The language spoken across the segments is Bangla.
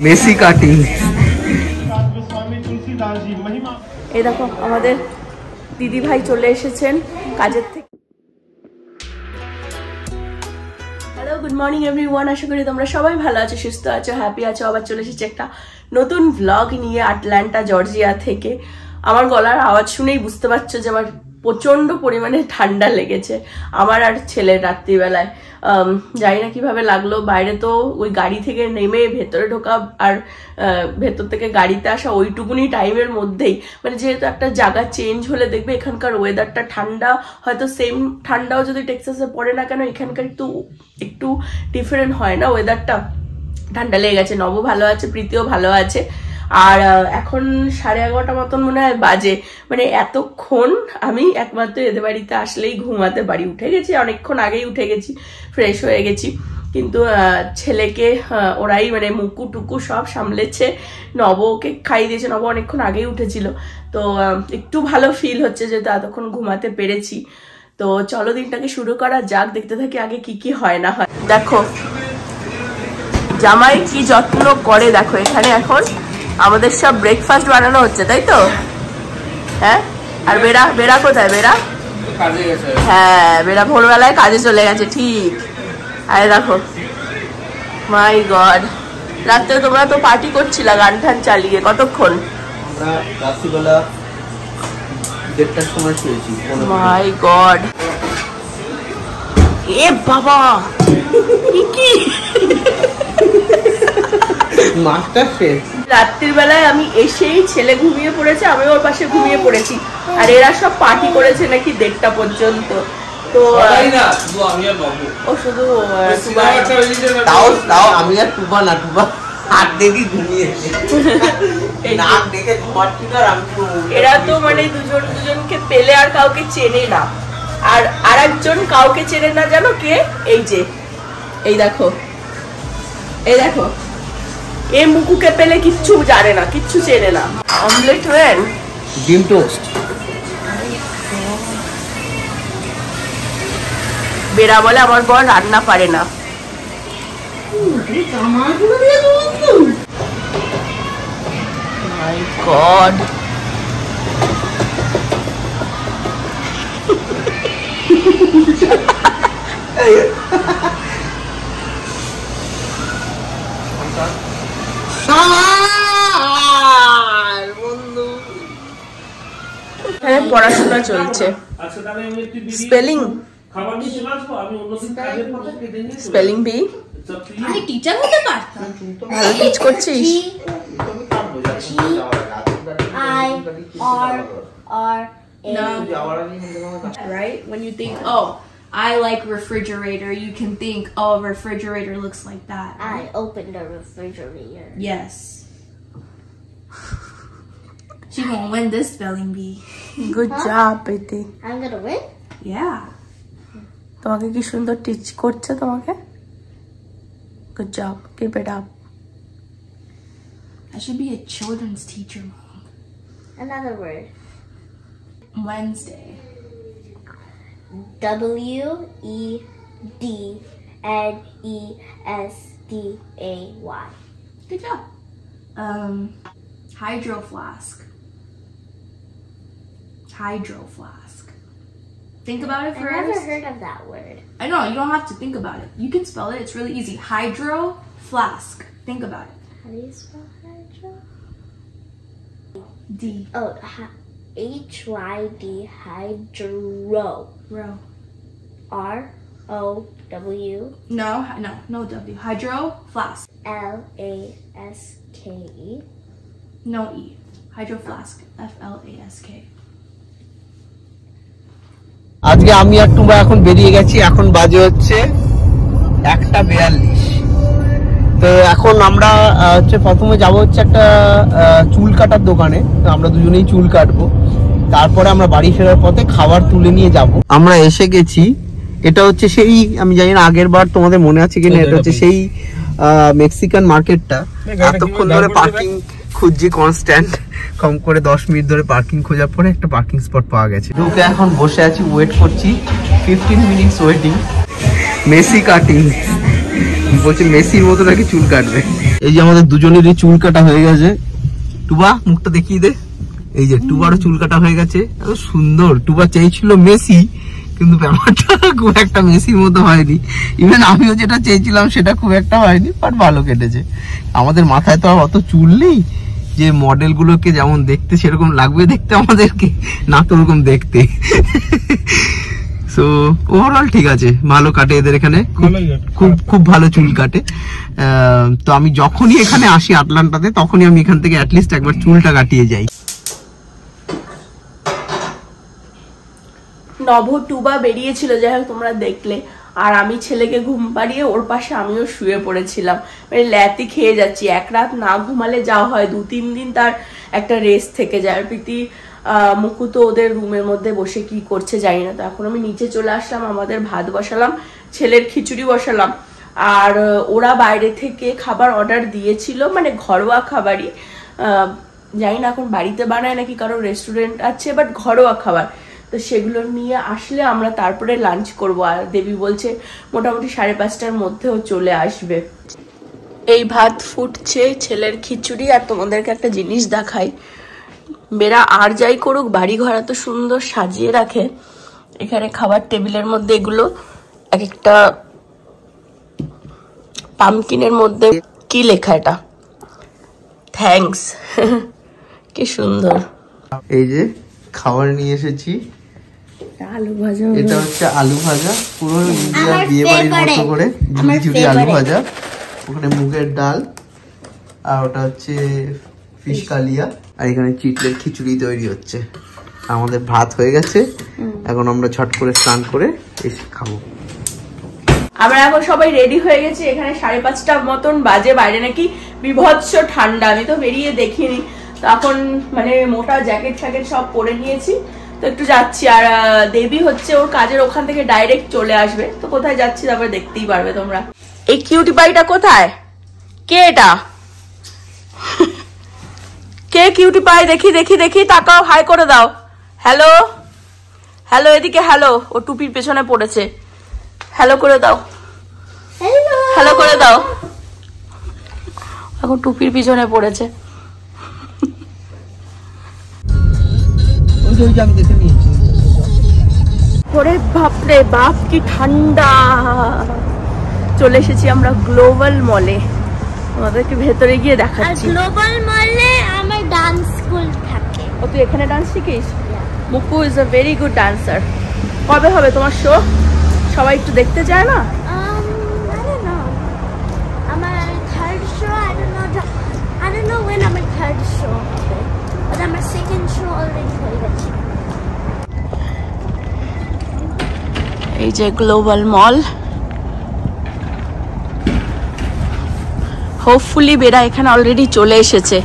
Messi cutting. এই দেখো, আমাদের দিদি ভাই চলে এসেছেন কাজের থেকে। হ্যালো গুড মর্নিং এভরিওয়ান আশা করি তোমরা সবাই ভালো আছো, সুস্থ আছো হ্যাপি আছো। আবার চলে এসেছি একটা নতুন ব্লগ নিয়ে আটল্যান্টা জর্জিয়া থেকে। আমার গলার আওয়াজ শুনেই বুঝতে পারছ যে আমার প্রচণ্ড পরিমাণে ঠান্ডা লেগেছে। আমার আর ছেলের রাত্রিবেলায়। জানি না কীভাবে লাগল। বাইরে তো ওই গাড়ি থেকে নেমে ভেতরে ঢোকা আর ভেতর থেকে গাড়িতে আসা ওইটুকুনি টাইমের মধ্যেই। মানে যেহেতু একটা জায়গা চেঞ্জ হলে দেখবে এখানকার ওয়েদারটা ঠান্ডা। হয়তো সেম ঠান্ডাও যদি টেক্সাসে পড়ে না কেন, এখানকার একটু একটু ডিফারেন্ট হয় না ওয়েদারটা ঠান্ডা লেগে গেছে। নব ভালো আছে, প্রীতিও ভালো আছে। আর এখন সাড়ে এগারোটা মতন মনে হয় বাজে। মানে এতক্ষণ আমি একমাত্র এদের বাড়িতে আসলেই ঘুমাতে পারি উঠে গেছি, অনেকক্ষণ আগেই উঠে গেছি ফ্রেশ হয়ে গেছি। কিন্তু ছেলেকে ওরাই মানে মুকু টুকু সব সামলেছে নব ওকে খাইয়ে দিয়েছে, নব অনেকক্ষণ আগেই উঠেছিল। তো একটু ভালো ফিল হচ্ছে যে এতক্ষণ ঘুমাতে পেরেছি। তো চলো দিনটাকে শুরু করা যাক, দেখতে থাকি আগে কি কি হয় না হয়। দেখো, জামাই কি যত্ন করে, দেখো এখানে এখন। আমাদের সব ব্রেকফাস্ট বানানো হচ্ছে তাই তো? হ্যাঁ? আর বেড়া বেড়া কোথায় বেড়া? হ্যাঁ বেড়া ভোরবেলায় কাজে চলে গেছে ঠিক। আরে দেখো। মাই গড রাত্রে তোমরা তো পার্টি করছিলা গান টান চালিয়ে কতক্ষণ? দেড়টার সময় শুয়েছি মাই গড এ বাবা! কি? মাস্টার শেফ রাত্রির বেলায় আমি এসেই ছেলে ঘুমিয়ে পড়েছে আমি ওর পাশে ঘুমিয়ে পড়েছি। আর এরা সব পার্টি করেছে নাকি দেড়টা পর্যন্ত। তো ও শুধু তাও তাও আমি আর টুবা না টুবা হাত দেখি ঘুমিয়েছে এই যে, নাক দেখে ঘুমাচ্ছি আর আমি এরা তো মানে দুজন দুজনকে পেলে আর কাউকে চেনে না। আর আর একজন কাউকে চেনে না জানো কে? এই যে এই দেখো এই দেখো। এ মুকুকে পেলে কিচ্ছু জানে না কিচ্ছু চেনে না অমলেট ওয়েন ডিম টোস্ট বেড়া বলে আমার বর রান্না পারে না My God. এখানে নিয়ে চলে স্পেলিং বি আসবো। প্লিজ আমি টিচার হতে পারতাম ভালো টিচ করছিস I R R A. right? When you think, oh, I like refrigerator, you can think, oh, refrigerator looks like that. I opened the refrigerator. Yes. She gonna win this spelling bee. Good job Preeti I'm gonna win. Yeah. তোমাকে কি সুন্দর টিচ করছে তোমাকে good job keep it up I should be a children's teacher, Mom. Another word. Wednesday. W E D N E S D A Y. Good job. Um, hydro flask. Hydro flask. Think about it first. I've never heard of that word. I know, you don't have to think about it. You can spell it, it's really easy. Hydro flask. Think about it. How do you spell hydro? D. Oh, H Y D hydro. Row. R O W No, no, no W. Hydro flask. L A S K E. No E. Hydro flask. F L A S K. আজকে আমি আর টুবা এখন বেরিয়ে গেছি এখন বাজে হচ্ছে একটা বেয়াল্লিশ। তো এখন আমরা হচ্ছে প্রথমে যাব হচ্ছে একটা চুল কাটার দোকানে। তো আমরা দুজনেই চুল কাটবো। তারপরে আমরা বাড়ি ফেরার পথে খাবার তুলে নিয়ে যাব। আমরা এসে গেছি। এটা হচ্ছে সেই আমি জানি না আগের বার তোমাদের মনে আছে কিনা এটা হচ্ছে সেই মেক্সিকান মার্কেটটা এতক্ষণ ধরে পার্কিং খুঁজছি কনস্ট্যান্ট কম করে দশ মিনিট ধরে পার্কিং খোঁজার পরে একটা পার্কিং স্পট পাওয়া গেছে। ঢুকে এখন বসে আছি ওয়েট করছি। Fifteen minutes waiting Messi cutting বলছে মেসির মতো নাকি চুল কাটবে। এই যে আমাদের দুজনেরই চুল কাটা হয়ে গেছে। টুবা, মুখটা দেখিয়ে দে। এই যে টুবারও চুল কাটা হয়ে গেছে। এত সুন্দর। টুবা চেয়েছিল মেসি, কিন্তু ব্যাপারটা খুব একটা মেসির মতো হয়নি। ইভেন আমিও যেটা চেয়েছিলাম সেটা খুব একটা হয়নি বাট ভালো কেটেছে। আমাদের মাথায় তো আর অত চুল নেই। যে মডেল গুলোকে যেমন দেখতে সেরকম লাগবে দেখতে আমাদেরকে না তো ওরকম দেখতে। সো ওভারঅল ঠিক আছে ভালো কাটে এদের এখানে খুব খুব ভালো চুল কাটে। আহ, তো আমি যখনই এখানে আসি আটলান্টাতে তখনই আমি এখান থেকে অ্যাটলিস্ট একবার চুলটা কাটিয়ে যাই। নভ টুবা বেরিয়েছিল যাই হোক তোমরা দেখলে। আর আমি ছেলেকে ঘুম পাড়িয়ে ওর পাশে আমিও শুয়ে পড়েছিলাম। মানে ল্যাতি খেয়ে যাচ্ছি। এক রাত না ঘুমালে যাওয়া হয়। দু তিন দিন তার একটা রেস্ট থেকে যায়। আর প্রীতি আহ, মুকু তো ওদের রুমের মধ্যে বসে কি করছে জানি না। তো এখন আমি নিচে চলে আসলাম আমাদের ভাত বসালাম ছেলের খিচুড়ি বসালাম। আর ওরা বাইরে থেকে খাবার অর্ডার দিয়েছিল মানে ঘরোয়া খাবারই। জানি না এখন বাড়িতে বানায় নাকি কারও রেস্টুরেন্ট আছে বাট ঘরোয়া খাবার। তো সেগুলো নিয়ে আসলে আমরা তারপরে লাঞ্চ করব। আর দেবী বলছে, মোটামুটি সাড়ে পাঁচটার মধ্যেও চলে আসবে। এই ভাত ফুটছে, ছেলের খিচুড়ি, আর তোমাদেরকে একটা জিনিস দেখাই। মেয়েরা আর যাই করুক বাড়ি ঘর এত সুন্দর সাজিয়ে রাখে। এখানে খাবার টেবিলের মধ্যে এগুলো, এক একটা পামকিনের মধ্যে কি লেখা এটা? থ্যাঙ্কস কি সুন্দর। এই যে খাবার নিয়ে এসেছি। আলু ভাজা এটা হচ্ছে আলু ভাজা পুরো ইন্ডিয়ার আমার বিয়ে বাড়ির মতো করে ঝুড়ি ঝুড়ি আলু ভাজা ওখানে মুগের ডাল আর ওটা হচ্ছে ফিশ কালিয়া আর এখানে চিটলের খিচুড়ি তৈরি হচ্ছে। আমাদের ভাত হয়ে গেছে এখন আমরা ছট করে স্নান করে এসে খাব। আমরা এখন সবাই রেডি হয়ে গেছি এখানে সাড়ে পাঁচটা মতন বাজে বাইরে নাকি বিভৎস ঠান্ডা আমি তো বেরিয়ে দেখিনি। তো এখন মানে মোটা জ্যাকেট ফ্যাকেট সব পরে নিয়েছি। তো একটু যাচ্ছি আর দেবী হচ্ছে ওর কাজের ওখান থেকে ডাইরেক্ট চলে আসবে। তো কোথায় যাচ্ছি তারপরে দেখতেই পারবে তোমরা। এই কিউটি পাইটা কোথায়? কে এটা? কে কিউটি পাই দেখি দেখি দেখি তাকাও হাই করে দাও। হ্যালো হ্যালো এদিকে হ্যালো ও টুপির পেছনে পড়েছে। হ্যালো করে দাও. হ্যালো করে দাও। এখন টুপির পিছনে পড়েছে। ওই যে ওই যে আমি দেখে নিয়েছি। ওরে বাপরে বাপ কি ঠান্ডা। চলে এসেছি আমরা গ্লোবাল মলে। আমাদেরকে ভেতরে গিয়ে দেখাচ্ছি। গ্লোবাল মলে আমার ডান্স স্কুল থাকে। ও তুই এখানে dance শিখিস? Muku is a very good dancer কবে হবে তোমার শো সবাই একটু দেখতে চায় না? এই যে গ্লোবাল মল। হোপফুলি বেড়া এখানে অলরেডি চলে এসেছে।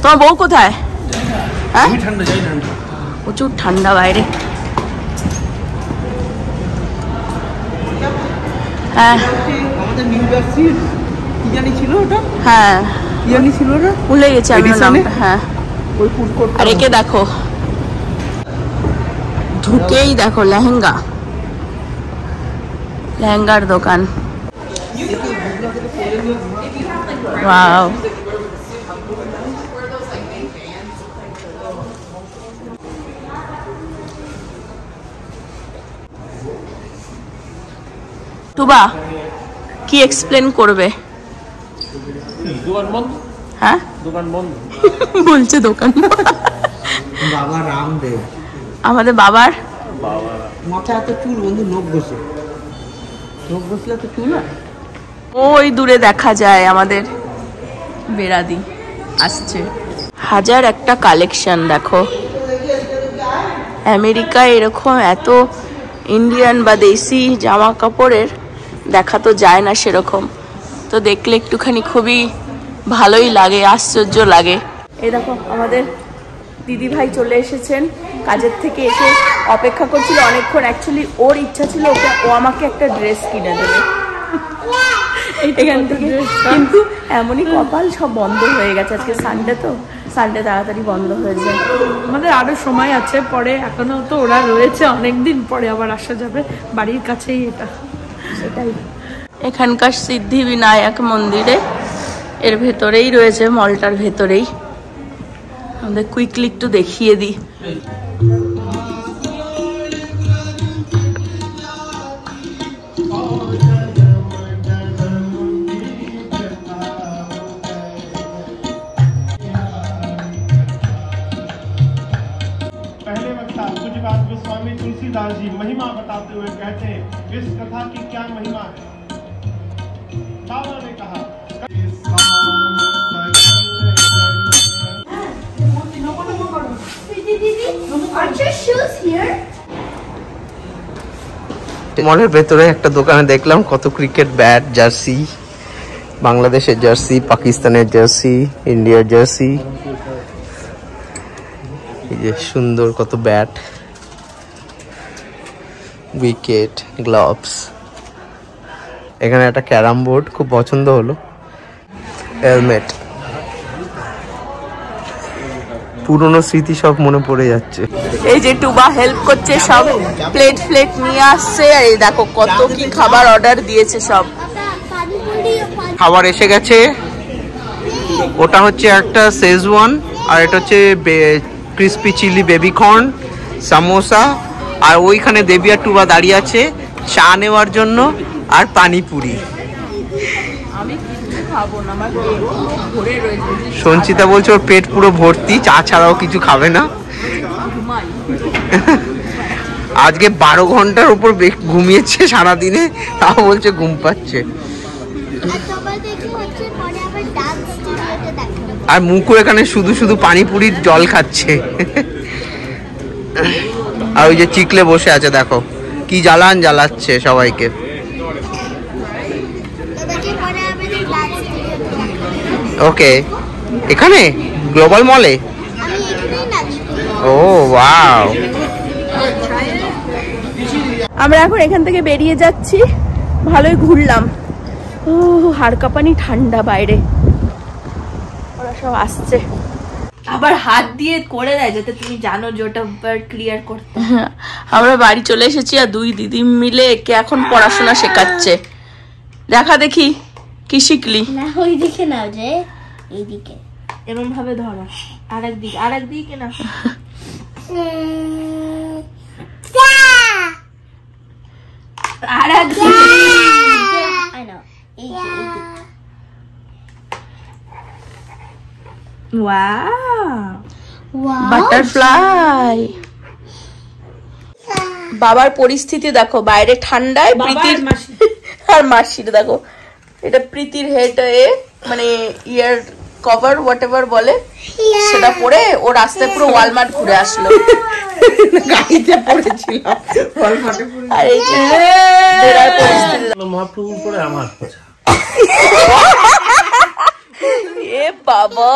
তোমার বউ কোথায়? হ্যাঁ? ঠান্ডা যাই ঠান্ডা প্রচুর ঠান্ডা বাইরে। হ্যাঁ। হ্যাঁ। ভুলে গেছি আমি হ্যাঁ। আর একে দেখো। ঢুকেই দেখো লেহেঙ্গা। লেহেঙ্গার দোকান। ওয়াও। টুবা কি এক্সপ্লেন করবে? দোকান বন্ধ? হ্যাঁ? দোকান বন্ধ। বলছে দোকান বাবা রামদেব আমাদের বাবার? মাথায় এত চুল বন্ধু নখ বসে। ওই দূরে দেখা যায় আমাদের বেড়াদি আসছে। হাজার একটা কালেকশন, দেখো। আমেরিকায় এরকম এত ইন্ডিয়ান বা দেশি জামা কাপড়ের দেখা তো যায় না সেরকম। তো দেখলে একটুখানি খুবই ভালোই লাগে, আশ্চর্য লাগে। এই দেখো, আমাদের দিদি ভাই চলে এসেছেন। কাজের থেকে এসে অপেক্ষা করছিল অনেকক্ষণ। অ্যাকচুয়ালি ওর ইচ্ছা ছিল ওকে ও আমাকে একটা ড্রেস কিনে দেবে। এখান থেকে কিন্তু এমনই কপাল সব বন্ধ হয়ে গেছে আজকে সানডে তো। সানডে তাড়াতাড়ি বন্ধ হয়ে যায়। আমাদের আরও সময় আছে পরে এখনও তো ওরা রয়েছে অনেক দিন পরে আবার আসা যাবে। বাড়ির কাছেই এটা। সেটাই। এখানকার সিদ্ধি বিনায়ক মন্দিরে এর ভেতরেই রয়েছে মলটার ভেতরেই। আমাদের কুইকলি একটু দেখিয়ে দিই पहले वक्ता पूज्य बात गोस्वामी तुलसीदास जी महिमा बताते हुए कहते हैं इस कथा की क्या महिमा है बाबा ने कहा মলের ভেতরে একটা দোকানে দেখলাম কত ক্রিকেট ব্যাট জার্সি বাংলাদেশের জার্সি পাকিস্তানের জার্সি ইন্ডিয়ার জার্সি এই যে সুন্দর কত ব্যাট উইকেট গ্লাভস এখানে একটা ক্যারাম বোর্ড, খুব পছন্দ হলো। হেলমেট পুরনো স্মৃতি সব মনে পড়ে যাচ্ছে। এই যে টুবা হেল্প করছে সব প্লেট প্লেট নিয়ে আসছে আর এই দেখো কত কি খাবার অর্ডার দিয়েছে সব। খাবার এসে গেছে। ওটা হচ্ছে একটা শেজওয়ান আর এটা হচ্ছে crispy chilli baby corn samosa আর ওইখানে দেবিয়া টুবা দাঁড়িয়ে আছে চা নেওয়ার জন্য আর পানিপুরি। খাব না আমার পেট ভরে রয়েছে। সঞ্চিতা বলছে ওর পেট পুরো ভর্তি চা ছাড়াও কিছু খাবে না। আজকে বারো ঘণ্টার উপর ঘুমিয়েছে সারাদিনে তাও বলছে ঘুম পাচ্ছে। আর মুখও এখানে শুধু শুধু পানিপুরির জল খাচ্ছে। আর ওই যে চিকলে বসে আছে দেখো কি জ্বালান জ্বালাচ্ছে সবাইকে দেখি পরে আবার ডান্স স্টুডিওতে দেখানো ওকে এখানে? গ্লোবাল মলে ও ওয়াও আমরা এখন এখান থেকে বেরিয়ে যাচ্ছি। ভালোই ঘুরলাম। ও হাড় কাঁপানি ঠান্ডা বাইরে। ওরা সব আসছে। আবার হাত দিয়ে করে দেয় যাতে তুমি জানো যে ওটা ক্লিয়ার করতে। আমরা বাড়ি চলে এসেছি আর দুই দিদি মিলে একে এখন পড়াশোনা শেখাচ্ছে। দেখা দেখি। কি শিখলি? না ওই দিকে নাও যে এইদিকে। এরকম ভাবে ধরো। আর একদিক আর একদিক না। বাটারফ্লাই বাবার পরিস্থিতি দেখো বাইরে ঠান্ডায় প্রীতির আর মাসির দেখো। এটা প্রীতির হেড এ মানে ইয়ার কভার হোয়াট এভার বলে সেটা পরে ও রাস্তায় পুরো ওয়ালমার্ট ঘুরে আসলো। গাড়িতে পড়েছিলাম। আর এই যে বেড়ার পরিস্থিতি মহাপ্রভুর পরে আমার এ বাবা।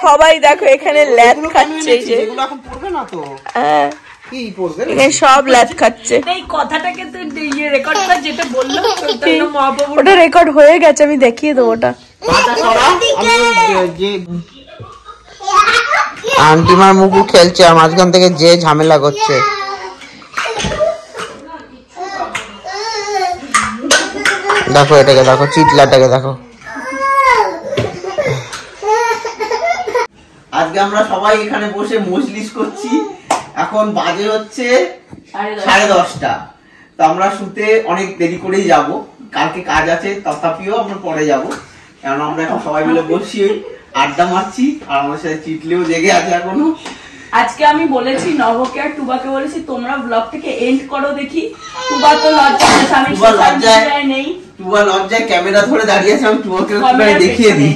সবাই দেখো এখানে ল্যাদ খাচ্ছে এই যে। এগুলো এখন পড়বে না তো? হ্যাঁ। কি পড়বে এখানে সব ল্যাদ খাচ্ছে। এই কথাটাকে তো ইয়ে রেকর্ডটা যেটা বলল চৈতন্য মহাপ্রভু ওটা রেকর্ড হয়ে গেছে আমি দেখিয়ে দেবো ওটা। আন্টিমার মুকু খেলছে আর মাঝখান থেকে যে ঝামেলা করছে। দেখো এটাকে দেখো চিতলাটাকে দেখো। আজকে আমরা সবাই এখানে বসে মজলিস করছি। এখন বাজে হচ্ছে সাড়ে দশটা। তো আমরা শুতে অনেক দেরি করেই যাব। কালকে কাজ আছে তথাপিও আমরা পরে যাব। কারণ আমরা এখন সবাই মিলে বসি আড্ডা মারছি আর আমাদের সাথে চিটলেও জেগে আছে এখনও। আজকে আমি বলেছি নবকে আর টুবাকে বলেছি তোমরা ব্লগ থেকে এন্ড করো দেখি। টুবা তো লজ্জায়- নেই। টুবা লজ্জায় ক্যামেরা ধরে দাঁড়িয়ে আছে আমি টুবাকে দেখিয়ে দিই।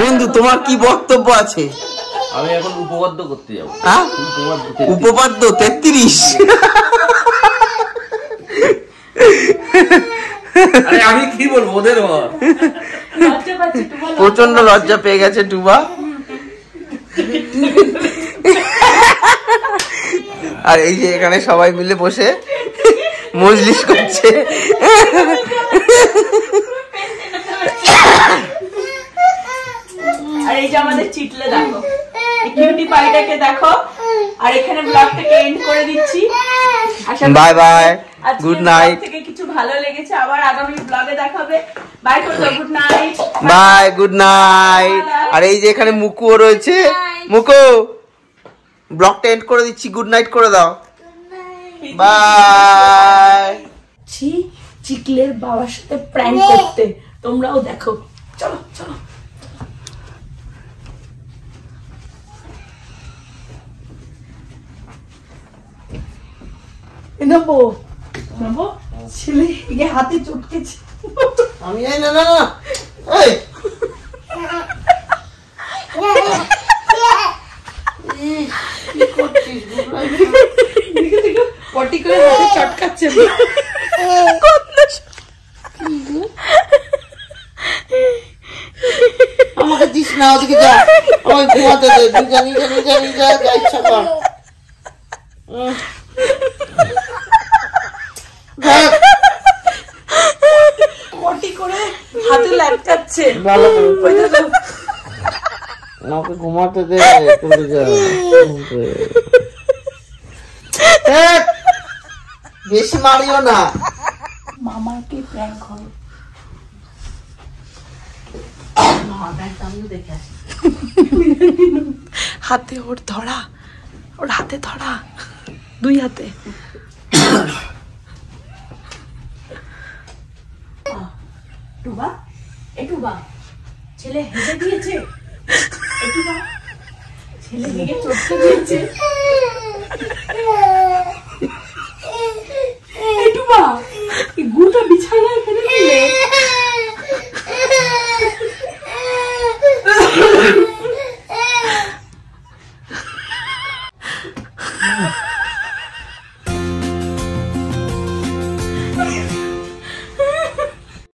বন্ধু তোমার কি বক্তব্য আছে? আমি এখন উপবাদ্য করতে যাব। উপবাদ্য উপপাদ্য তেত্রিশ। আমি কি বলব ওদের প্রচণ্ড লজ্জা পেয়ে গেছে টুবা। আর এই যে এখানে সবাই মিলে বসে মজলিস করছে। আর এই যে আমাদের চিটলে দেখো। কিউটি পাইটাকে দেখো। আর এখানে ব্লগটাকে এন্ড করে দিচ্ছি। আশা করি বাই বাই গুড নাইট থেকে কিছু ভালো লেগেছে। আবার আগামী ব্লগে দেখাবে বাই করে দাও good night bye good night আর এই যে এখানে মুকুও রয়েছে। মুকু ব্লগটা এন্ড করে দিচ্ছি। গুড নাইট করে দাও। বাই ছি চিকলের বাবার সাথে প্র্যাঙ্ক করতে। তোমরাও দেখো। চলো চলো। নেব নেব ছেলে, একে হাতে চটকেছে। আমি এই, না না না। এই। পটি করে হাতে চটকাচ্ছে আমাকে দিস না, ওদিকে যা। আমাকে ঘুমাতে দে। নিজা নিজা নিজা নিজা যা, ইচ্ছা কর। পটি করে হাতে ল্যাটকাচ্ছে ভালো আমাকে ঘুমাতে দে চলে যা। বেশি মারিও না। মামাকে প্র্যাঙ্ক হাতে ওর ধরা ওর হাতে ধরা দুই হাতে। টুবা এ টুবা ছেলে হেসে দিয়েছে? এ ছেলে দিকে চটকে দিয়েছে? এ টুবা